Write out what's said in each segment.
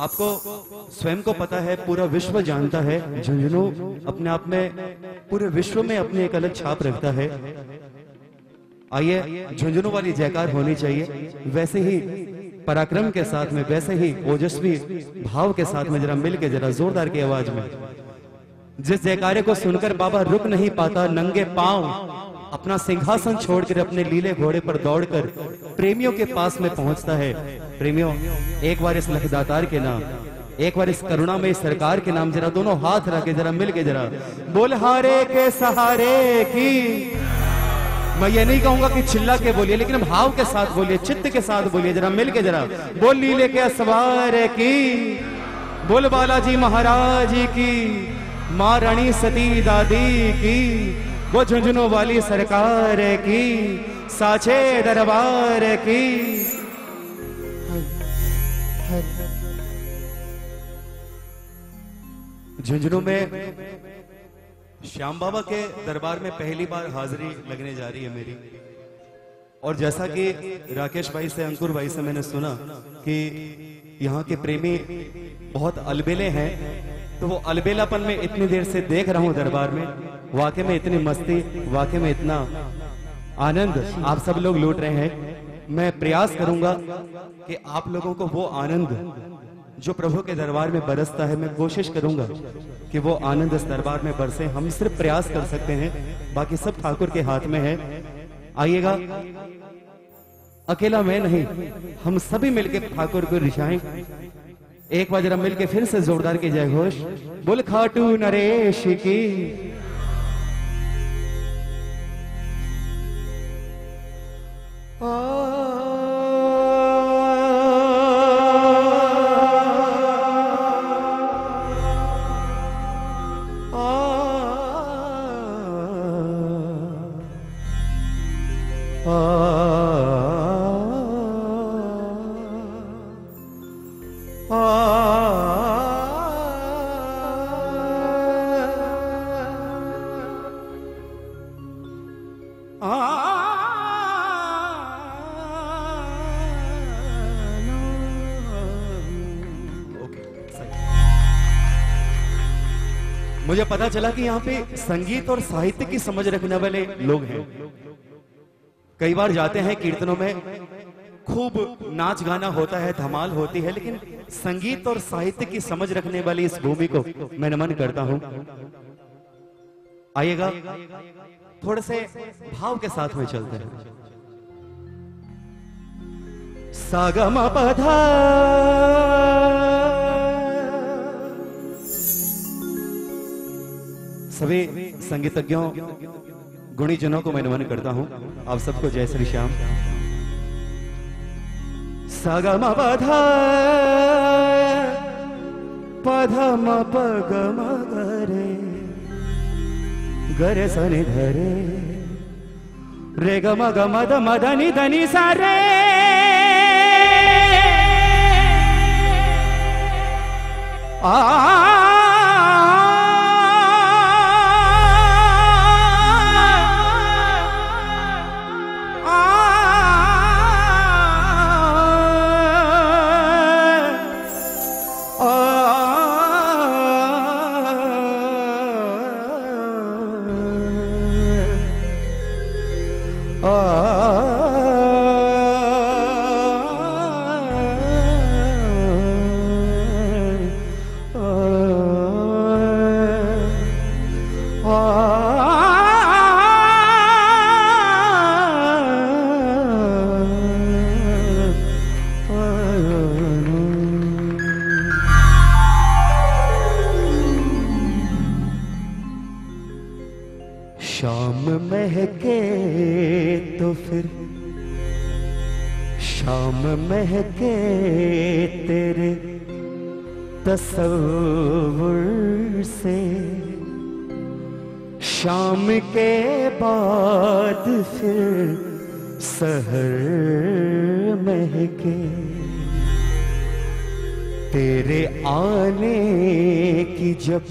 आपको स्वयं को पता है, पूरा विश्व जानता है। झुंझुनू अपने आप में, पूरे विश्व में अपनी एक अलग छाप रखता है। आइए, झुंझुनू वाली जयकार होनी चाहिए। वैसे ही पराक्रम के साथ में, वैसे ही ओजस्वी भाव के साथ में जरा मिल के जरा जोरदार की आवाज़ में। जिस जयकारे को सुनकर बाबा रुक नहीं पाता, नंगे पाँव अपना सिंहासन छोड़कर अपने लीले घोड़े पर दौड़कर प्रेमियों के पास में पहुँचता है। प्रेमियों, एक बार इस लखदातार के नाम, एक बार इस करुणा में सरकार के नाम, जरा दोनों हाथ रखे, जरा मिल के जरा। बोल, हारे के सहारे की। मैं ये नहीं कहूँगा कि चिल्ला के बोलिए, लेकिन भाव के साथ बोलिए, चित्त के साथ बोलिए, जरा मिल के जरा। बोल, लीले के सवार की। बोल, बालाजी महाराज की। माँ, रानी सती दादी की। वो झुंझुनू वाली सरकार की साचे दरबार की। झुंझुनू में श्याम बाबा के दरबार में पहली बार हाजिरी लगने जा रही है मेरी। और जैसा कि राकेश भाई से, अंकुर भाई से मैंने सुना कि यहाँ के प्रेमी बहुत अलबेले हैं तो वो अलबेलापन में इतनी देर से देख रहा हूँ दरबार में। वाकई में इतनी मस्ती, वाकई में इतना आनंद आप सब लोग लूट रहे हैं। मैं प्रयास करूँगा कि आप लोगों को वो आनंद जो प्रभु के दरबार में बरसता है, मैं कोशिश करूँगा कि वो आनंद इस दरबार में बरसे। हम सिर्फ़ प्रयास कर सकते हैं, बाकी सब ठाकुर के हाथ में है। आइएगा। अकेला मैं नहीं, हम सभी मिलकर ठाकुर को रिझाएँ। एक बार जरा मिलके फिर से जोरदार के जय घोष। बोल खाटू नरेश की। Oh. मुझे पता चला कि यहाँ पे संगीत और साहित्य की समझ रखने वाले लोग हैं। कई बार जाते हैं कीर्तनों में, खूब नाच गाना होता है, धमाल होती है, लेकिन संगीत और साहित्य की समझ रखने वाली इस भूमि को मैं नमन करता हूँ। आइएगा, थोड़े से भाव के साथ में चलते हैं। सागम पधा सभी संगीतज्ञों, गुणीजनों को मैं नमन करता हूँ। आप सबको जय श्री श्याम। सगम पधा पधम पगम गरे गरे सनि धरे, रे गम गम द मदनि धनि सारे शाम महके। तेरे आने की जब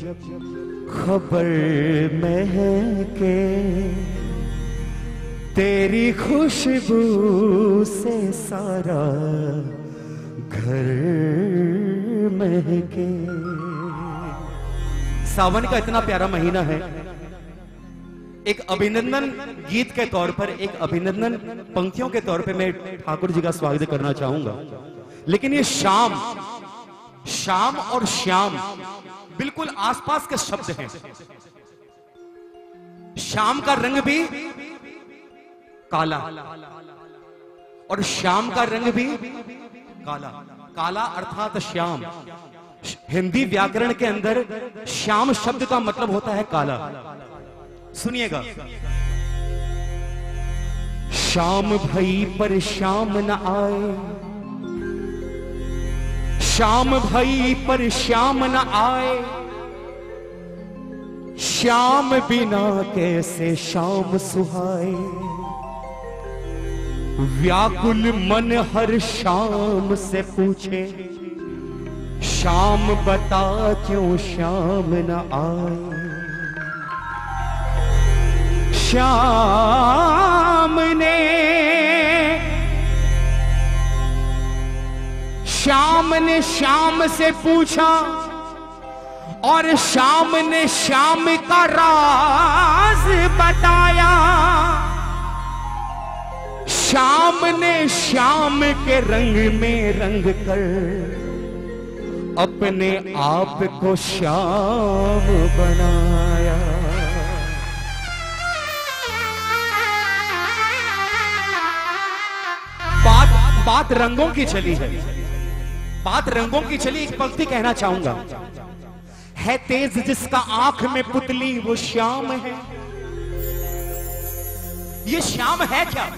खबर महके। तेरी खुशबू से सारा घर महके। सावन का इतना प्यारा महीना है। एक अभिनंदन गीत के तौर पर, एक अभिनंदन पंक्तियों के तौर पर मैं ठाकुर जी का स्वागत करना चाहूँगा। लेकिन ये शाम शाम और श्याम बिल्कुल आसपास के शब्द हैं। शाम का रंग भी काला और श्याम का रंग भी काला। काला अर्थात श्याम। हिंदी व्याकरण के अंदर श्याम शब्द का मतलब होता है काला। सुनिएगा। शाम भई पर शाम न आए। शाम भई पर श्याम न आए। श्याम बिना कैसे शाम सुहाए। व्याकुल मन हर शाम से पूछे शाम बता क्यों श्याम न आए? श्याम ने श्याम ने श्याम से पूछा और श्याम ने श्याम का राज बताया। श्याम ने श्याम के रंग में रंग कर अपने आप को श्याम बनाया बात रंगों की चली है। बात रंगों की चली, एक पंक्ति कहना चाहूँगा। है तेज जिसका आँख में पुतली, वो श्याम है। ये श्याम है क्या?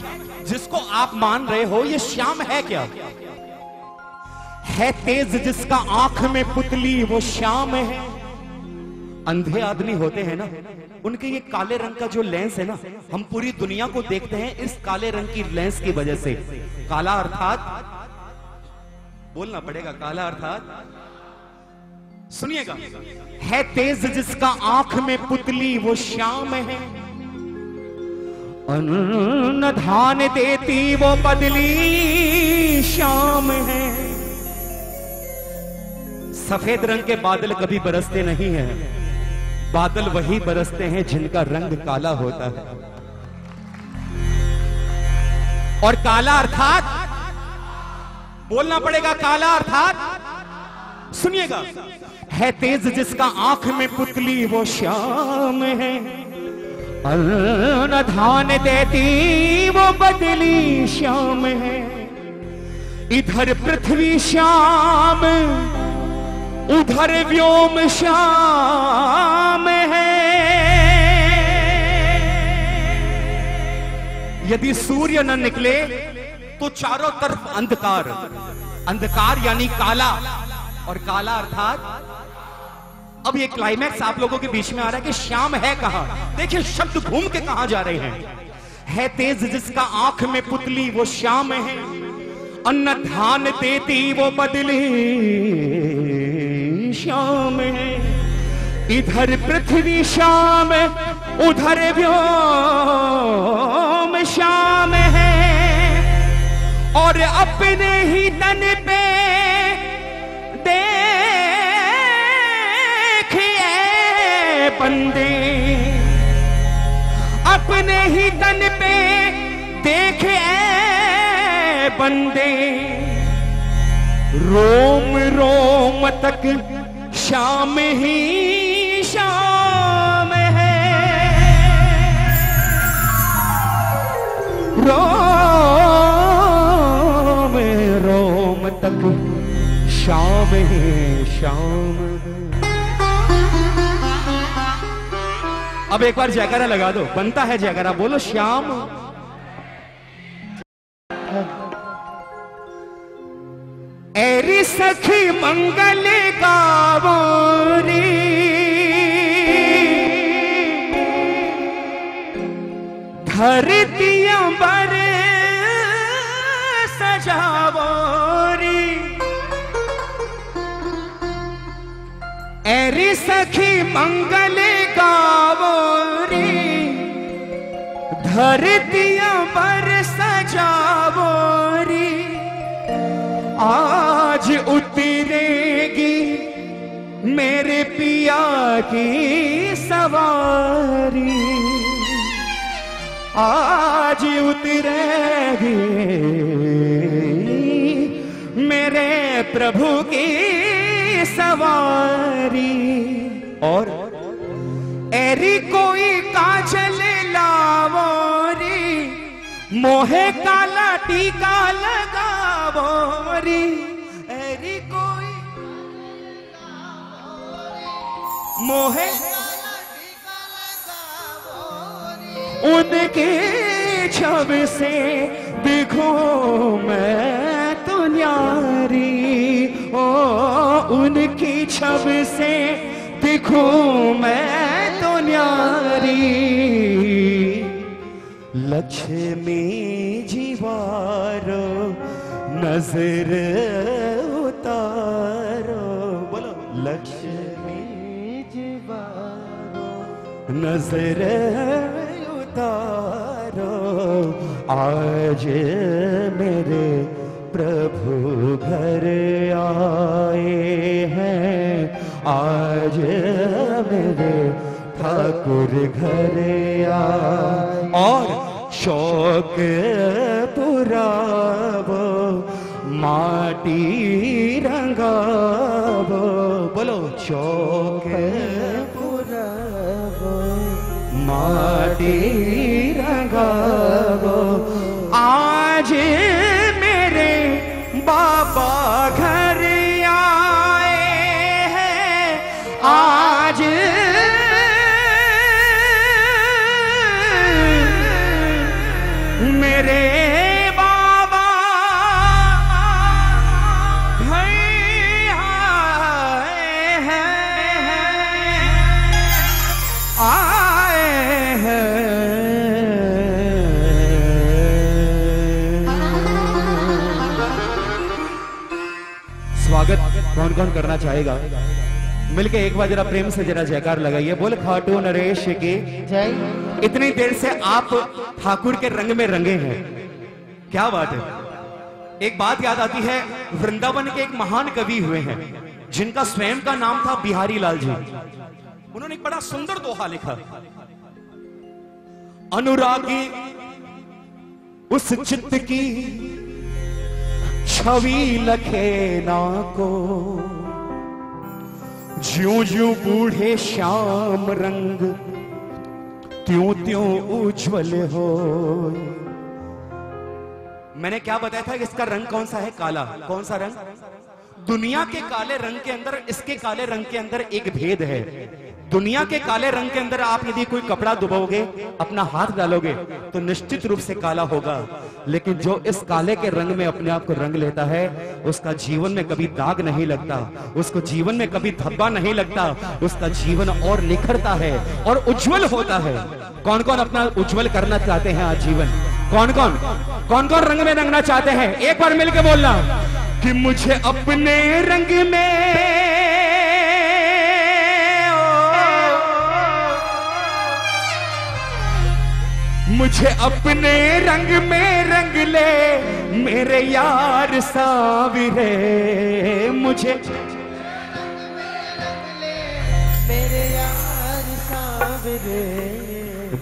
जिसको आप मान रहे हो, ये श्याम है क्या? है तेज जिसका आँख में पुतली, वो श्याम है। अंधे आदमी होते हैं ना, उनके ये काले रंग का जो लेंस है ना, हम पूरी दुनिया को देखते हैं इस काले रंग की लेंस की वजह से। काला अर्थात, बोलना पड़ेगा, काला अर्थात, सुनिएगा, है तेज जिसका आँख में पुतली, वो श्याम है। धान देती, वो बदली, श्याम है। सफ़ेद रंग के बादल कभी बरसते नहीं हैं। बादल वही बरसते हैं जिनका रंग काला होता है। और काला अर्थात, बोलना पड़ेगा काला अर्थात, सुनिएगा, है तेज जिसका आँख में पुतली, वो श्याम है। धान देती, वो बदली, श्याम है। इधर पृथ्वी श्याम उधर व्योम श्याम है। यदि सूर्य न निकले तो चारों तरफ़ अंधकार। अंधकार यानी काला। और काला अर्थात, अब ये क्लाइमैक्स आप लोगों के बीच में आ रहा है कि श्याम है कहा? देखिए, शब्द घूम के कहा जा रहे हैं? है तेज जिसका आँख में पुतली, वो श्याम है। अन्न धान देती, वो बदली। श्याम है। इधर पृथ्वी श्याम उधर व्योम श्याम है। और अपने ही तन पे देखिए बंदे। अपने ही तन पे देखे बंदे। रोम रोम तक शाम ही शाम है। रोम रोम तक शाम ही शाम अब एक बार जयकारा लगा दो, बनता है जयकारा, बोलो श्याम। मंगल गावोरी धरतिया बर सजावोरी। एरी सखी मंगल गावोरी धरतिया पर सजावोरी। आज उतरेगी मेरे पिया की सवारी। आज उतरेगी मेरे प्रभु की सवारी। और एरी कोई काजल लावोरी, मोहे काला टीका लगावोरी एरी कोई। मोहे। उनके छब से दिखो मैं तो न्यारी। ओ, उनकी छब से दिखो मैं तो न्यारी। लक्ष्मी जीवारो नज़र उतारो। बोलो। लक्ष्मी जीवारो। नज़र उतारो। आज मेरे प्रभु घर आए हैं। आज मेरे ठाकुर घर आए। और शौक पुराबो माटी रंगा बोलो चौके पूरा माटी कौन कौन करना चाहेगा? मिलके एक बार जरा प्रेम से जरा जयकार लगाइए। बोल खाटू नरेश की जय। इतनी देर से आप ठाकुर के रंग में रंगे हैं। क्या बात है? एक बात याद आती है वृंदावन के एक महान कवि हुए हैं जिनका स्वयं का नाम था बिहारी लाल जी। उन्होंने एक बड़ा सुंदर दोहा लिखा। अनुरागी उस चित्त की छवि लखे ना को। ज्यो ज्यो बूढ़े श्याम रंग त्यों त्यों उज्जवल हो। मैंने क्या बताया था कि इसका रंग कौन सा है? काला। कौन सा रंग? दुनिया के काले रंग के अंदर, इसके काले रंग के अंदर एक भेद है। दुनिया के काले रंग के अंदर आप यदि कोई कपड़ा दुबोगे, अपना हाथ डालोगे तो निश्चित रूप से काला होगा। लेकिन जो इस काले के रंग में अपने आप को रंग लेता है, उसका जीवन में कभी दाग नहीं लगता, उसको जीवन में कभी धब्बा नहीं लगता, उसका जीवन और निखरता है और उज्जवल होता है। कौन कौन अपना उज्जवल करना चाहते हैं आज जीवन? कौन कौन कौन कौन रंग में रंगना चाहते हैं? एक बार मिलके बोलना कि मुझे अपने रंग में मुझे अपने रंग में रंग ले, मेरे यार साविरे मुझे मेरे यार सावरे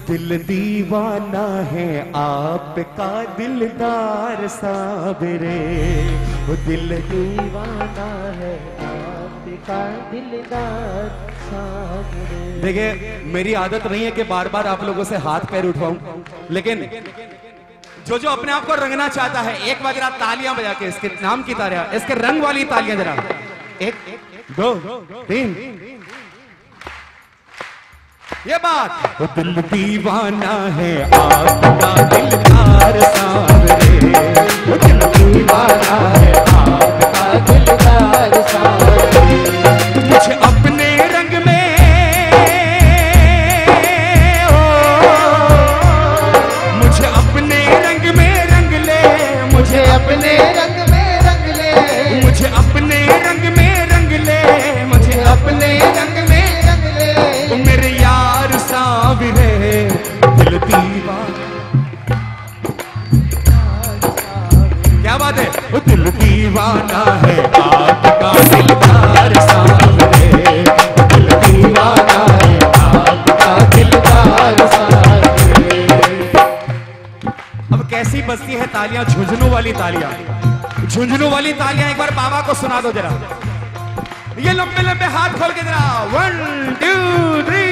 दिल दीवाना है, आपका दिलदार साबरे दिल दीवाना है, आपका दिलदार देखिए, मेरी आदत नहीं है कि बार बार आप लोगों से हाथ पैर उठवाऊं, लेकिन जो जो अपने आप को रंगना चाहता है, एक बार जरा तालियाँ बजा के, इसके नाम की तालियाँ, इसके रंग वाली तालियाँ जरा। एक, दो, तीन। ये बात। दिल दीवाना है, आपका दिलदार सावरे दिल दीवाना है, आपका दिलदार तालियाँ, झुंझुनू वाली तालियाँ। झुंझुनू वाली तालियाँ एक बार बाबा को सुना दो जरा। ये लंबे लंबे हाथ खोल के जरा। वन टू थ्री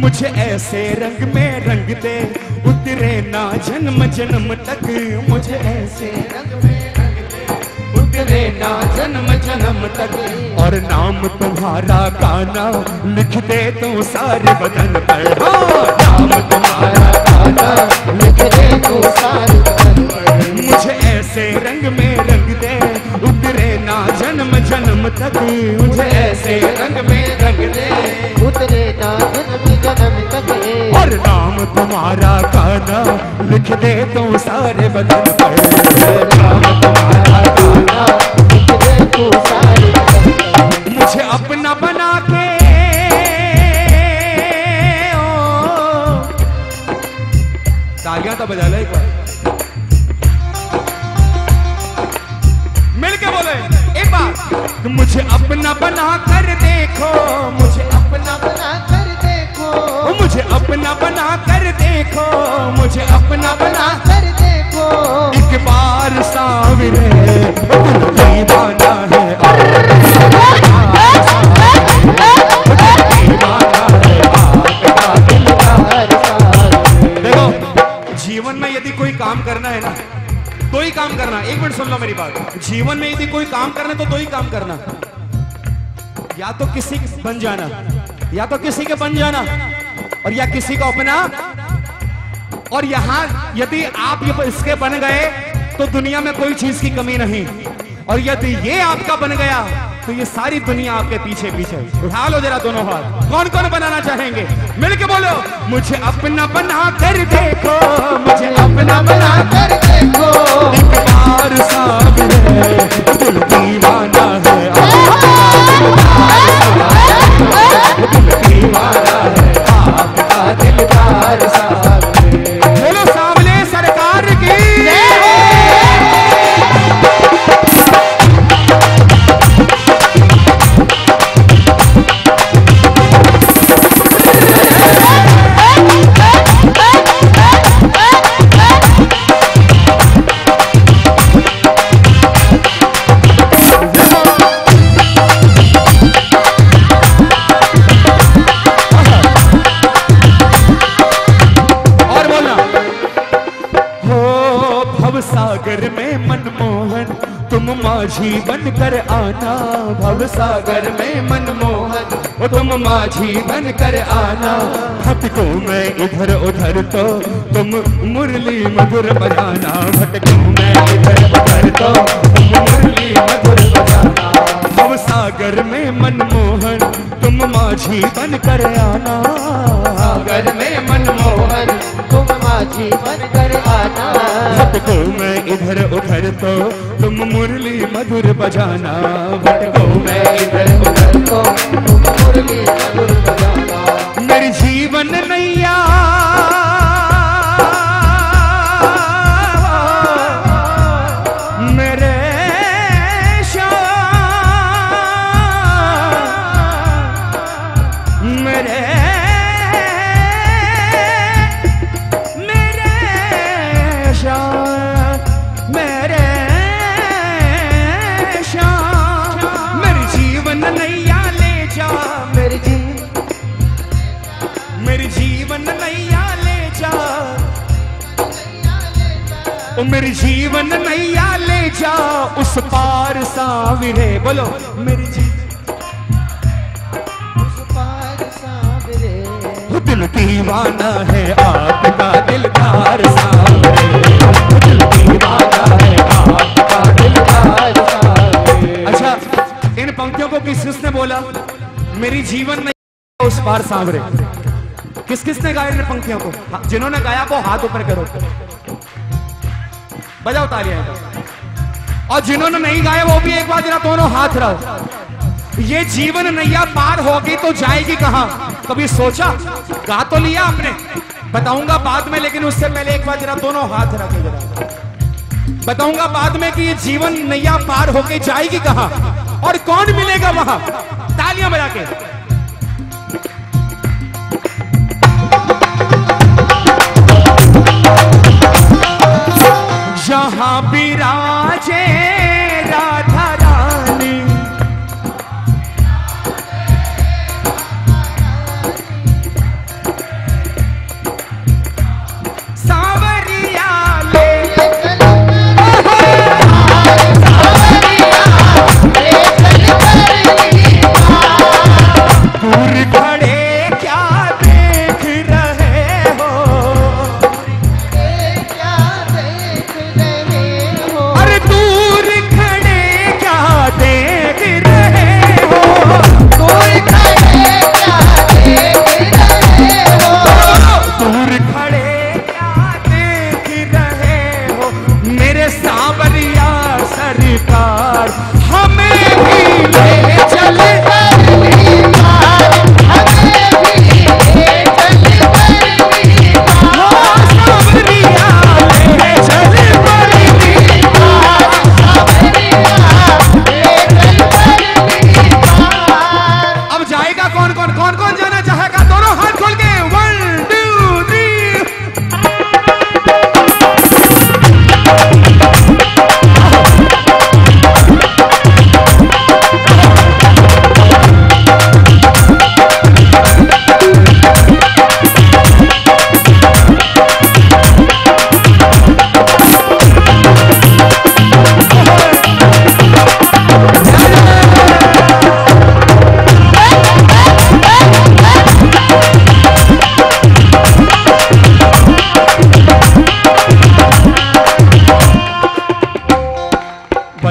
मुझे ऐसे रंग में रंग दे। उतरे ना जन्म जन्म तक मुझे ऐसे रंग में रंग दे। उतरे ना जन्म जन्म तक। और नाम तुम्हारा गाना लिख दे तो सारे बदन पर। हाँ, नाम तुम्हारा गाना लिख दे तू सारे बदन पर। मुझे ऐसे रंग में रंग दे। उतरे ना जन्म जन्म तक मुझे ऐसे रंग में रंग दे। उतरे ना जन्म जन्म तक। और नाम तुम्हारा गाना लिख दे तो सारे बदन पर नाम तुम्हारा गाना लिख दे तू सारी। मुझे अपना बना के। ओ, तालियाँ तो बजा लो एक बार। मुझे अपना बना कर देखो मुझे अपना सुन लो मेरी बात। जीवन में यदि कोई काम करना तो दो ही काम करना। या तो किसी बन जाना, या तो किसी के बन जाना, और या किसी को अपना। और यहाँ यदि आप ये इसके बन गए तो दुनिया में कोई चीज़ की कमी नहीं। और यदि ये आपका बन गया तो ये सारी दुनिया आपके पीछे पीछे उठा लो जरा दोनों हाथ। कौन कौन बनाना चाहेंगे? मिल के बोलो। मुझे अपना बना कर देखो। मुझे अपना बना कर देखो। एक बार सामने दिल दीवाना है। माझी बनकर आना भव सागर में मनमोहन। ओ तुम माझी बनकर आना। भटको मैं इधर उधर तो तुम मुरली मधुर बजाना भटको मैं इधर उधर तो तुम मुरली मधुर बजाना भव सागर में मनमोहन, तुम माझी बनकर आना। सागर में मनमोहन, तुम माझी बन कर आना भटको। मैं इधर उधर तो तुम मुरली मधुर बजाना। भटको मैं इधर उधर तो तुम मुरली मधुर मेरी जीवन नैया ले जा उस पार साविरे। बोलो मेरी जी उस पार सांवरे। दिल दीवाना है आपका दिलदार सावरे। दिल दीवाना है आपका दिलदार हर अच्छा इन पंक्तियों को किस किसने बोला? मेरी जीवन में उस पार सांवरे। किस किसने गाया इन पंक्तियों को? हाँ, जिन्होंने गाया वो हाथ ऊपर करो। बजाओ तालियाँ और जिन्होंने नहीं गाया, वो भी एक बार जरा दोनों हाथ रहो। ये जीवन नैया पार होगी तो जाएगी कहाँ? कभी सोचा? गा तो लिया आपने। बताऊँगा बाद में, लेकिन उससे पहले एक बार जरा दोनों हाथ रखे जरा। बताऊँगा बाद में कि ये जीवन नैया पार होके जाएगी कहाँ? और कौन मिलेगा वहाँ? तालियाँ बजा के। be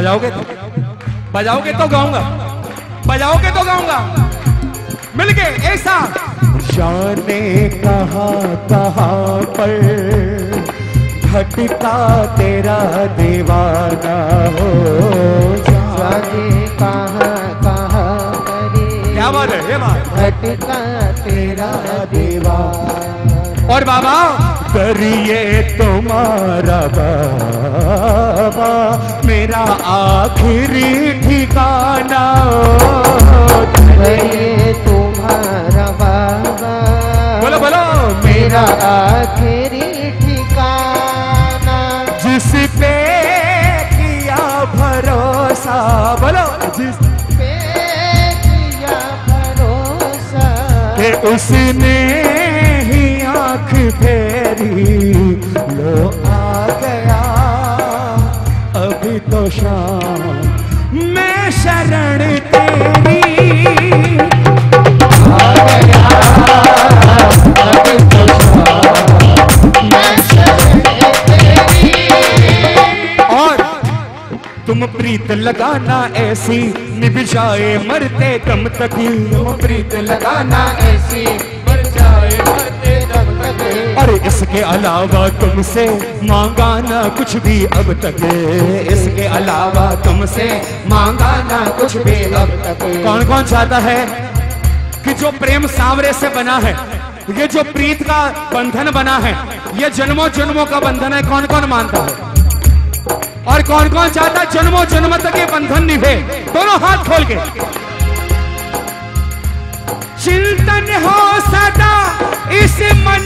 बजाओगे? तो बजाओगे तो गाऊँगा। बजाओगे तो गाऊँगा। मिल के एक साथ। जाने कहा कहा पर भटका तेरा दीवाना हो। क्या बात है ये बात। भटका तेरा दीवार और बाबा करिए तुम्हारा बाबा मेरा आखिरी ठिकाना। ये तुम्हारा बाबा बोलो बोलो। मेरा आखिरी ठिकाना। जिस पे किया भरोसा बोलो। जिस पे किया भरोसा। उसने लगाना ऐसी निभ जाए मरते दम तक। तुम प्रीत लगाना ऐसी मर जाए मरते दम तक। और इसके अलावा तुमसे मांगा ना कुछ भी अब तक। इसके अलावा तुमसे मांगा ना कुछ भी अब तक। कौन कौन चाहता है कि जो प्रेम सांवरे से बना है ये जो प्रीत का बंधन बना है ये जन्मों जन्मों का बंधन है कौन कौन मानता है? और कौन कौन चाहता जन्मों जन्म तक ये बंधन निभे? दोनों हाथ खोल के। चिंतन हो सदा इस मन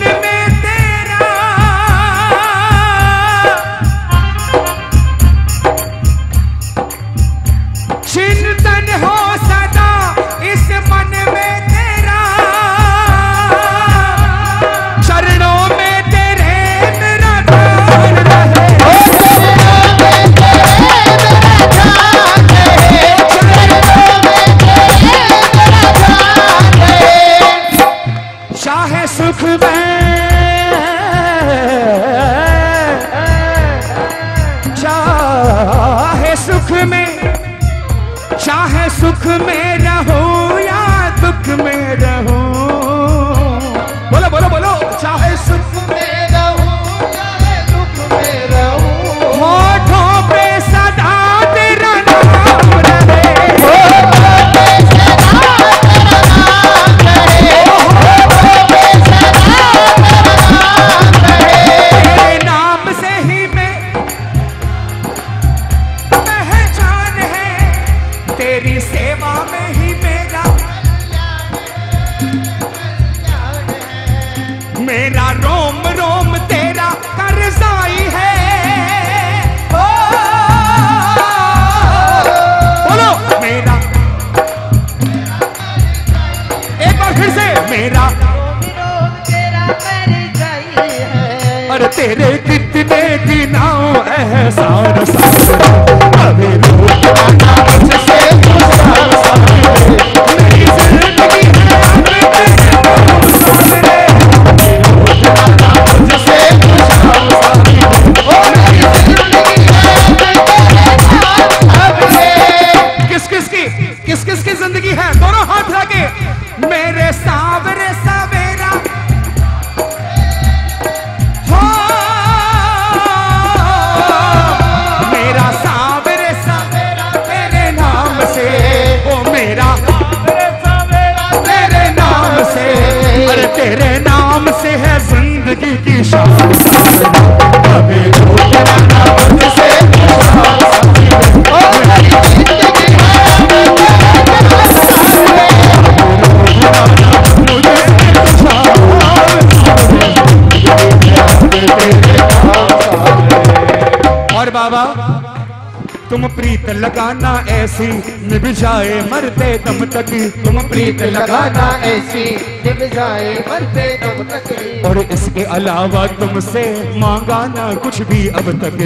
ऐसी निभ जाए मरते दम तक। तुम प्रीत लगाना ऐसी निभ जाए मरते दम तक। और इसके अलावा तुमसे मांगा ना कुछ भी अब तक।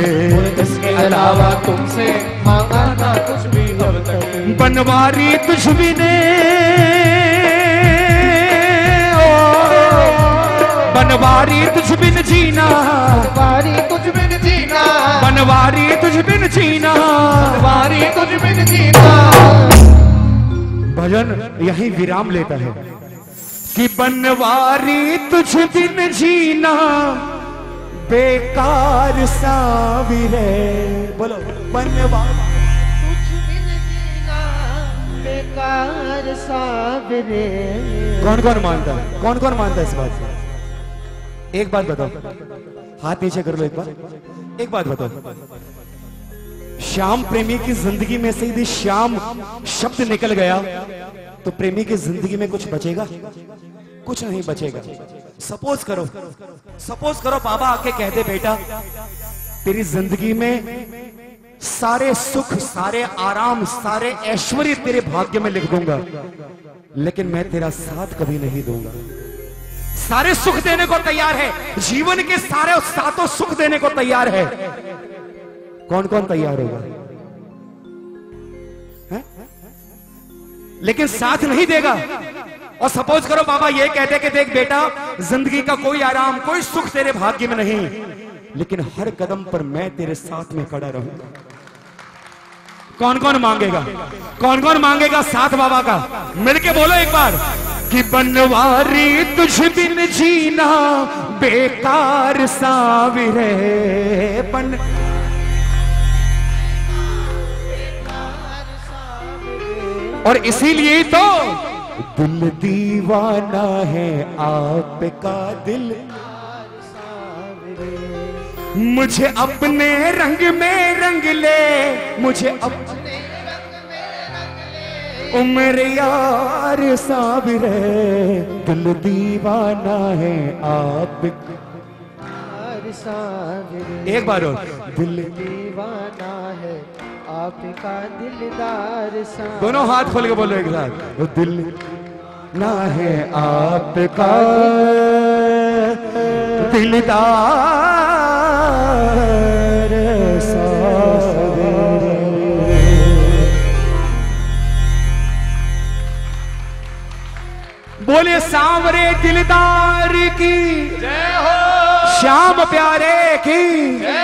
इसके अलावा तुमसे मांगा ना कुछ भी अब तक। बनवारी तुझ भी ने ओ, बनवारी तुझ बिन जीना। बारी कुछ बिन जीना बनवारी तुझ बिन जीना। बारी कुछ बिन जीना। भजन यही विराम लेता है कि बनवारी तुझ बिन जीना। बेकार साविरे बोलो बनवारी। कुछ बिन जीना बेकार साबरे कौन कौन मानता है? कौन कौन मानता है इस बात को एक बात बताओ। हाथ नीचे कर लो एक बार। एक बात बताओ। श्याम प्रेमी की ज़िंदगी में से यदि श्याम शब्द निकल गया तो प्रेमी की ज़िंदगी में कुछ बचेगा? कुछ नहीं बचेगा। सपोज़ करो। सपोज़ करो बाबा आके कहते बेटा, तेरी ज़िंदगी में सारे सुख, सारे आराम, सारे ऐश्वर्य तेरे भाग्य में लिख दूँगा, लेकिन मैं तेरा साथ कभी नहीं दूँगा। सारे सुख देने को तैयार है। जीवन के सारे सातों सुख देने को तैयार है। कौन कौन तैयार होगा? हैं? लेकिन साथ नहीं देगा। और सपोज़ करो बाबा ये कहते कि देख बेटा, ज़िंदगी का कोई आराम, कोई सुख तेरे भाग्य में नहीं। लेकिन हर कदम पर मैं तेरे साथ में खड़ा रहूँगा। कौन कौन मांगेगा? कौन कौन मांगेगा साथ बाबा का? मिलके बोलो एक बार। कि बनवारी तुझ बिन जीना बेकार साविरे बन और इसीलिए तो दिल दीवाना है आपका दिल। मुझे अपने रंग में रंग ले, मुझे अपने उम्र यार साबिर है दिल दीवाना है आप। एक बार और। दिल दीवाना है आपका दिलदार सा दोनों हाथ खोल के बोलो एक साथ दिल ना है आपका। दिलदार बोले सांवरे दिलदार की। श्याम प्यारे की।